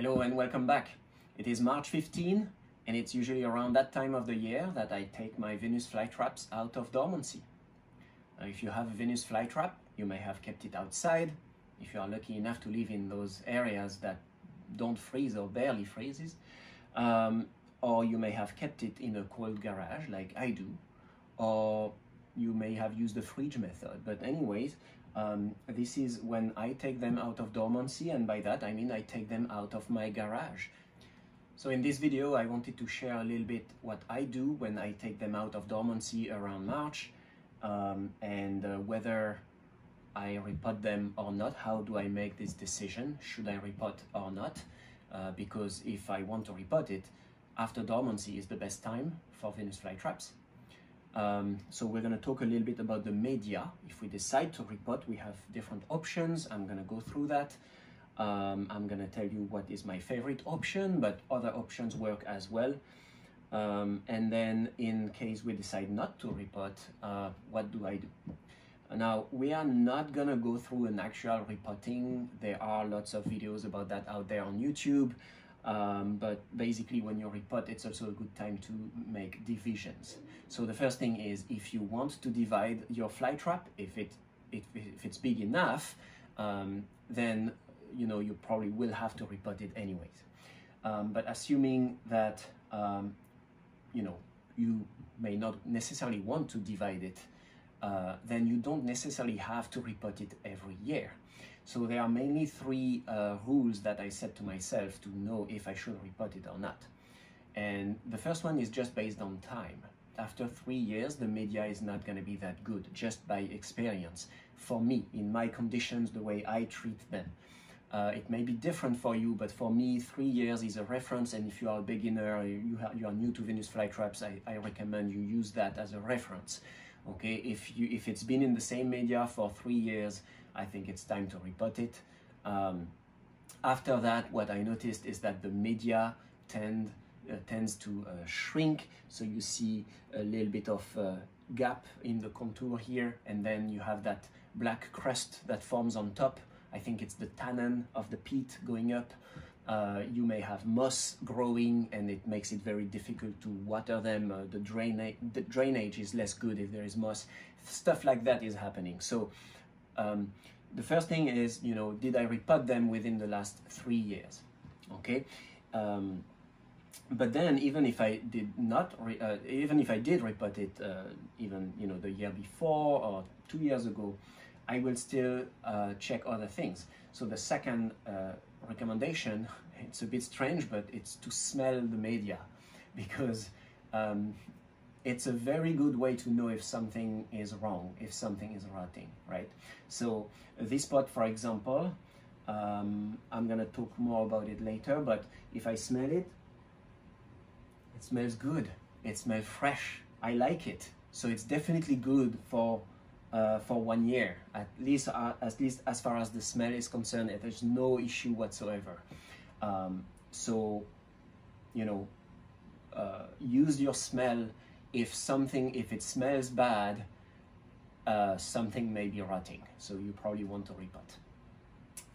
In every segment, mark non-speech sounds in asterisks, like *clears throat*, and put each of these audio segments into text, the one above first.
Hello and welcome back. It is March 15 and it's usually around that time of the year that I take my Venus flytraps out of dormancy. Uh, if you have a Venus flytrap, you may have kept it outside. If you are lucky enough to live in those areas that don't freeze or barely freezes, um, or you may have kept it in a cold garage like I do, or you may have used the fridge method. But anyways, um, this is when I take them out of dormancy and by that I mean I take them out of my garage. So in this video I wanted to share a little bit what I do when I take them out of dormancy around March um, and uh, whether I repot them or not, how do I make this decision, should I repot or not, uh, because if I want to repot it, after dormancy is the best time for Venus flytraps. Um, so we're going to talk a little bit about the media. If we decide to repot, we have different options. I'm going to go through that. Um, I'm going to tell you what is my favorite option, but other options work as well. Um, and then in case we decide not to repot, uh, what do I do? Now, we are not going to go through an actual repotting. There are lots of videos about that out there on YouTube. Um, but basically when you repot, it's also a good time to make divisions. So the first thing is if you want to divide your fly trap, if, it, if, if it's big enough, um, then you know you probably will have to repot it anyways. Um, but assuming that um, you know you may not necessarily want to divide it, uh, then you don't necessarily have to repot it every year. So there are mainly three uh, rules that I set to myself to know if I should repot it or not. And the first one is just based on time. After three years, the media is not going to be that good, just by experience. For me, in my conditions, the way I treat them. Uh, it may be different for you, but for me, three years is a reference. And if you are a beginner, you, you are new to Venus flytraps, I, I recommend you use that as a reference. Okay, if you if it's been in the same media for three years, I think it's time to repot it. Um, after that, what I noticed is that the media tend uh, tends to uh, shrink, so you see a little bit of uh, gap in the contour here, and then you have that black crust that forms on top. I think it's the tannin of the peat going up. Uh, you may have moss growing and it makes it very difficult to water them. Uh, the, drainage, the drainage is less good if there is moss. Stuff like that is happening. So um, the first thing is, you know, did I repot them within the last three years? Okay. Um, but then even if I did not, uh, even if I did repot it, uh, even, you know, the year before or two years ago, I will still uh, check other things. So the second uh, recommendation, *laughs* it's a bit strange, but it's to smell the media *laughs* because um, it's a very good way to know if something is wrong, if something is rotting, right? So this pot, for example, um, I'm gonna talk more about it later, but if I smell it, it smells good. It smells fresh. I like it. So it's definitely good for uh, for one year, at least uh, at least as far as the smell is concerned. There's no issue whatsoever. Um, so, you know, uh, use your smell if something, if it smells bad, uh, something may be rotting. So you probably want to repot.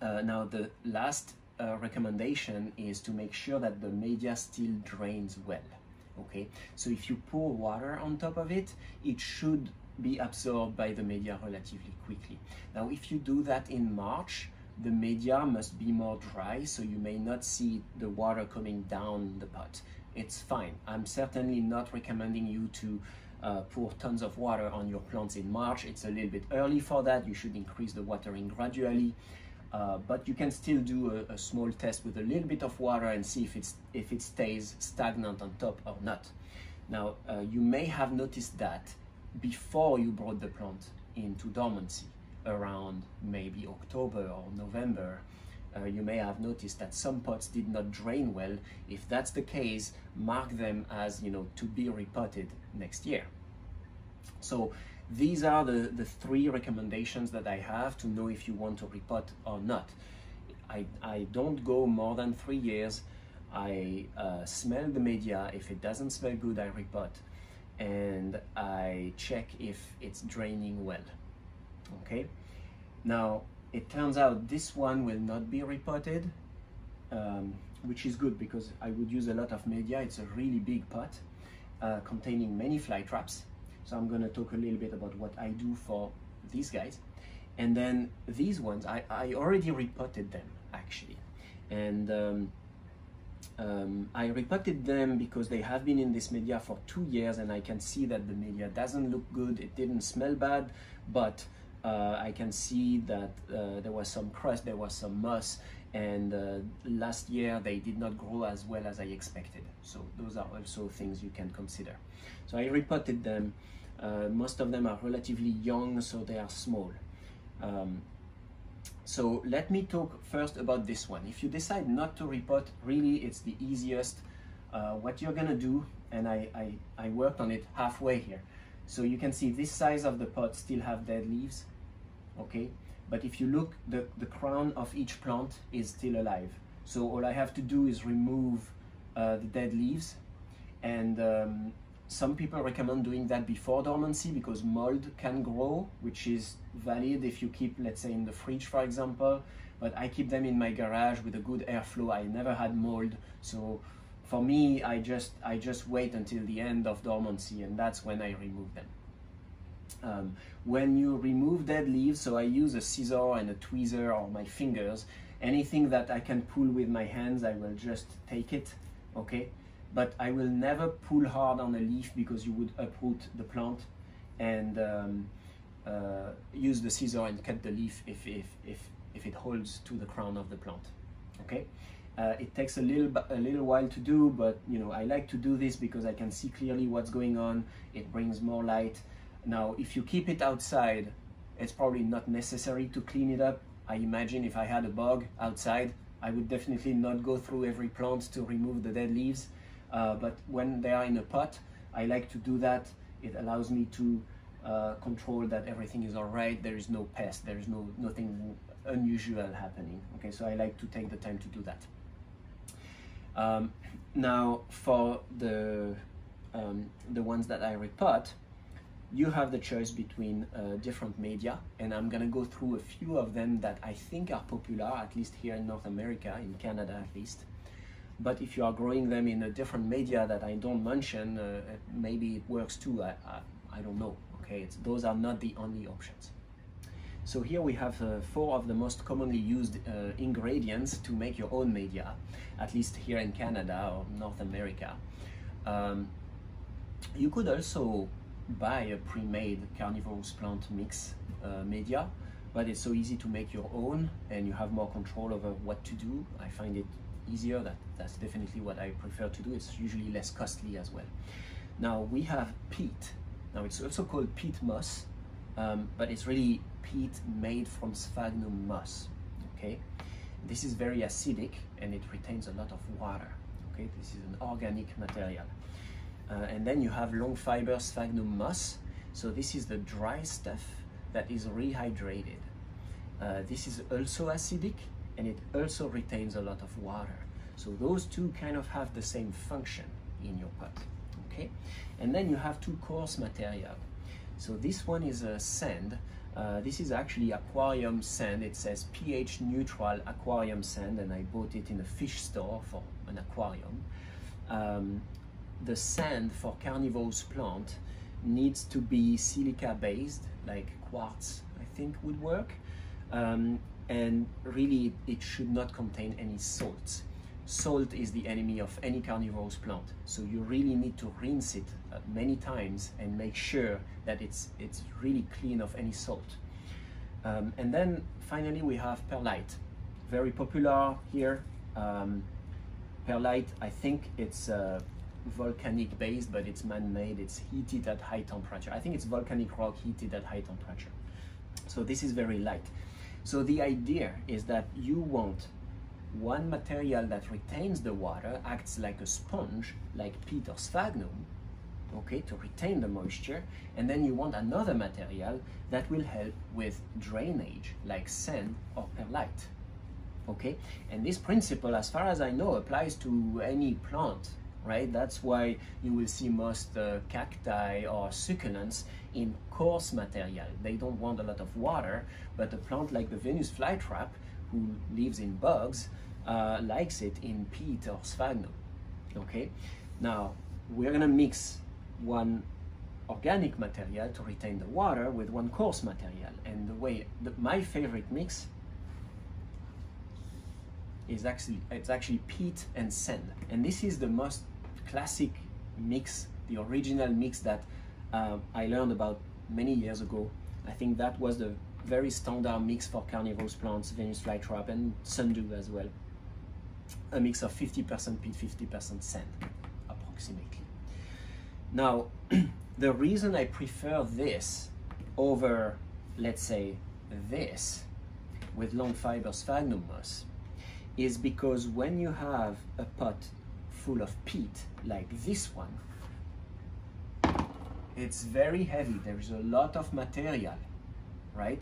Uh, now the last uh, recommendation is to make sure that the media still drains well. Okay, so if you pour water on top of it, it should be absorbed by the media relatively quickly. Now, if you do that in March, the media must be more dry, so you may not see the water coming down the pot it's fine. I'm certainly not recommending you to uh, pour tons of water on your plants in March. It's a little bit early for that. You should increase the watering gradually. Uh, but you can still do a, a, small test with a little bit of water and see if, it's, if it stays stagnant on top or not. Now, uh, you may have noticed that before you brought the plant into dormancy around maybe October or November uh, you may have noticed that some pots did not drain well. If that's the case, mark them as, you know, to be repotted next year. So these are the, the three recommendations that I have to know if you want to repot or not. I, I don't go more than three years. I uh, smell the media. If it doesn't smell good, I repot. And I check if it's draining well. Okay? Now, it turns out this one will not be repotted um, which is good because I would use a lot of media. It's a really big pot uh, containing many fly traps. So I'm gonna talk a little bit about what I do for these guys. And then these ones, I, I already repotted them actually. And um, um, I repotted them because they have been in this media for two years and I can see that the media doesn't look good, it didn't smell bad, but uh, I can see that uh, there was some crust, there was some moss, and uh, last year they did not grow as well as I expected. So those are also things you can consider. So I repotted them. Uh, most of them are relatively young, so they are small. Um, so let me talk first about this one. If you decide not to repot, really it's the easiest. Uh, what you're gonna do, and I, I, I worked on it halfway here. So you can see this size of the pot still have dead leaves, okay? But if you look, the, the crown of each plant is still alive. So all I have to do is remove uh, the dead leaves. And um, some people recommend doing that before dormancy because mold can grow, which is valid if you keep, let's say, in the fridge, for example. But I keep them in my garage with a good airflow. I never had mold. So for me, I just, I just wait until the end of dormancy and that's when I remove them. Um, when you remove dead leaves, so I use a scissor and a tweezer or my fingers, anything that I can pull with my hands, I will just take it, okay? But I will never pull hard on a leaf because you would uproot the plant and um, uh, use the scissor and cut the leaf if, if, if, if it holds to the crown of the plant, okay? Uh, it takes a little a little while to do, but you know I like to do this because I can see clearly what's going on. It brings more light, now, if you keep it outside, it's probably not necessary to clean it up. I imagine if I had a bug outside, I would definitely not go through every plant to remove the dead leaves. Uh, but when they are in a pot, I like to do that. It allows me to uh, control that everything is all right. There is no pest. There is no nothing unusual happening. Okay, so I like to take the time to do that. Um, now, for the um, the ones that I repot, you have the choice between uh, different media, and I'm gonna go through a few of them that I think are popular, at least here in North America, in Canada at least. But if you are growing them in a different media that I don't mention, uh, maybe it works too. I, I, I don't know. Okay, it's, those are not the only options. So here we have uh, four of the most commonly used uh, ingredients to make your own media, at least here in Canada or North America. Um, you could also buy a pre-made carnivorous plant mix uh, media, but it's so easy to make your own and you have more control over what to do. I find it easier. That, that's definitely what I prefer to do. It's usually less costly as well. Now we have peat. Now it's also called peat moss, um, but it's really peat made from sphagnum moss. Okay, this is very acidic and it retains a lot of water. Okay, this is an organic material. Uh, and then you have long fiber sphagnum moss. So this is the dry stuff that is rehydrated. Uh, this is also acidic and it also retains a lot of water. So those two kind of have the same function in your pot, okay? And then you have two coarse material. So this one is a sand. Uh, this is actually aquarium sand. It says pH neutral aquarium sand and I bought it in a fish store for an aquarium. Um, the sand for carnivorous plant needs to be silica based, like quartz, I think would work. Um, and really, it should not contain any salts. Salt is the enemy of any carnivorous plant, so you really need to rinse it uh, many times and make sure that it's it's really clean of any salt. Um, and then finally, we have perlite, very popular here. Um, perlite, I think it's uh, volcanic based, but it's man-made. It's heated at high temperature. I think it's volcanic rock heated at high temperature. So this is very light. So the idea is that you want one material that retains the water, acts like a sponge, like peat or sphagnum, okay, to retain the moisture, and then you want another material that will help with drainage, like sand or perlite, okay? And this principle, as far as I know, applies to any plant right? That's why you will see most uh, cacti or succulents in coarse material. They don't want a lot of water, but a plant like the Venus flytrap, who lives in bugs, uh, likes it in peat or sphagnum. Okay, now we're gonna mix one organic material to retain the water with one coarse material. And the way the, my favorite mix is actually it's actually peat and sand. And this is the most classic mix, the original mix that uh, I learned about many years ago. I think that was the very standard mix for carnivorous plants, Venus flytrap and sundew as well. A mix of 50% peat, 50% sand, approximately. Now, *clears throat* the reason I prefer this over, let's say, this with long fiber sphagnum moss is because when you have a pot full of peat like this one, it's very heavy. There is a lot of material, right?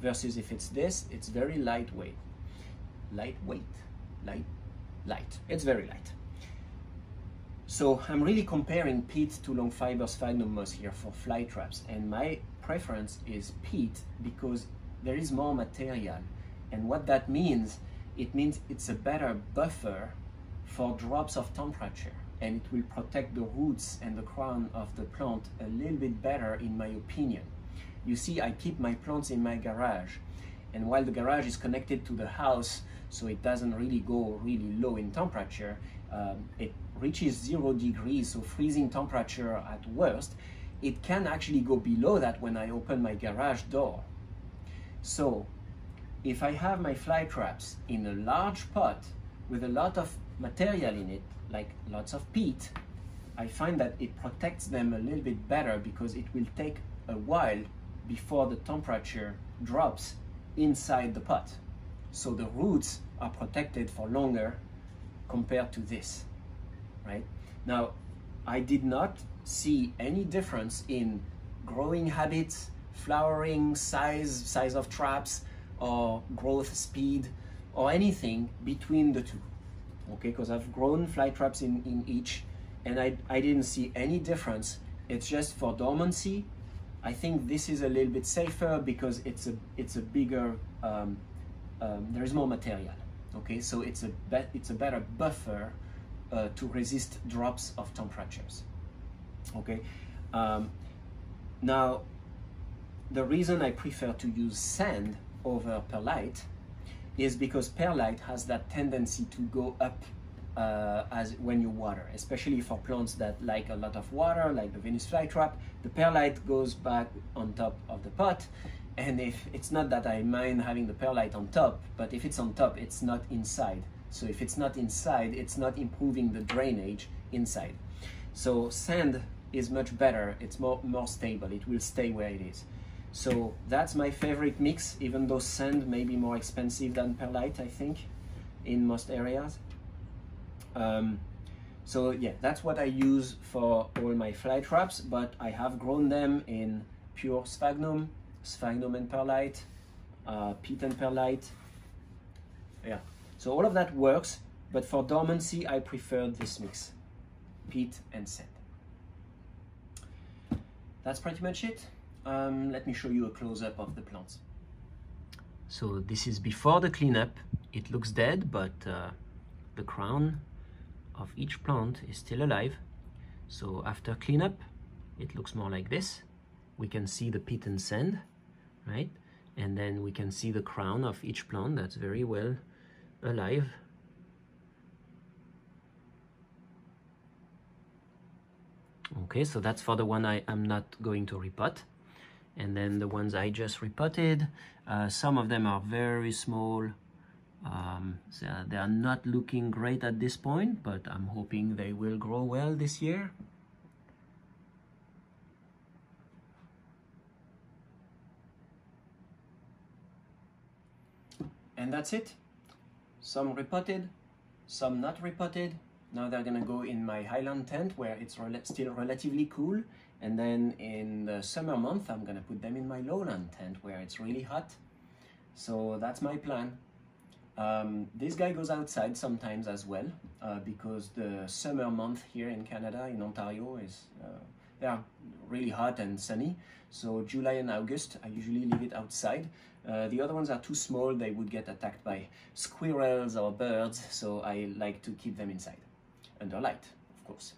Versus if it's this, it's very lightweight. Lightweight, light, light. It's very light. So I'm really comparing peat to long fiber sphagnum moss here for fly traps and my preference is peat because there is more material and what that means, it means it's a better buffer for drops of temperature and it will protect the roots and the crown of the plant a little bit better in my opinion. You see, I keep my plants in my garage and while the garage is connected to the house so it doesn't really go really low in temperature, um, it reaches zero degrees, so freezing temperature at worst, it can actually go below that when I open my garage door. So if I have my fly traps in a large pot with a lot of material in it, like lots of peat, I find that it protects them a little bit better because it will take a while before the temperature drops inside the pot. So the roots are protected for longer compared to this right? Now, I did not see any difference in growing habits, flowering, size, size of traps, or growth speed, or anything between the two. Okay, because I've grown fly traps in, in each, and I, I didn't see any difference. It's just for dormancy. I think this is a little bit safer because it's a it's a bigger um, um, there is more material. Okay, so it's a it's a better buffer uh, to resist drops of temperatures. Okay, um, now the reason I prefer to use sand over perlite is because perlite has that tendency to go up uh, as when you water, especially for plants that like a lot of water, like the Venus flytrap. The perlite goes back on top of the pot, and if it's not that I mind having the perlite on top, but if it's on top, it's not inside. So if it's not inside, it's not improving the drainage inside. So sand is much better, it's more, more stable, it will stay where it is. So that's my favorite mix, even though sand may be more expensive than perlite, I think, in most areas. Um, so yeah, that's what I use for all my fly traps, but I have grown them in pure sphagnum, sphagnum and perlite, uh, peat and perlite. Yeah, so all of that works, but for dormancy, I prefer this mix, peat and sand. That's pretty much it. Um, let me show you a close-up of the plants. So this is before the cleanup. It looks dead, but uh, the crown of each plant is still alive. So after cleanup, it looks more like this. We can see the peat and sand, right? And then we can see the crown of each plant that's very well alive. Okay, so that's for the one I am not going to repot. And then the ones I just repotted, uh, some of them are very small. Um, so they are not looking great at this point, but I'm hoping they will grow well this year. And that's it some repotted, some not repotted. Now they're gonna go in my highland tent where it's still relatively cool. And then in the summer month, I'm gonna put them in my lowland tent where it's really hot. So that's my plan. Um, this guy goes outside sometimes as well uh, because the summer month here in Canada, in Ontario, is uh, they are really hot and sunny. So July and August, I usually leave it outside. Uh, the other ones are too small, they would get attacked by squirrels or birds, so I like to keep them inside, under light, of course.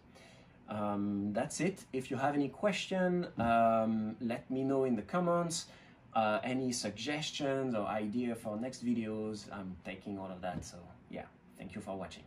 Um, that's it. If you have any question, um, let me know in the comments. Uh, any suggestions or idea for next videos, I'm taking all of that. So yeah, thank you for watching.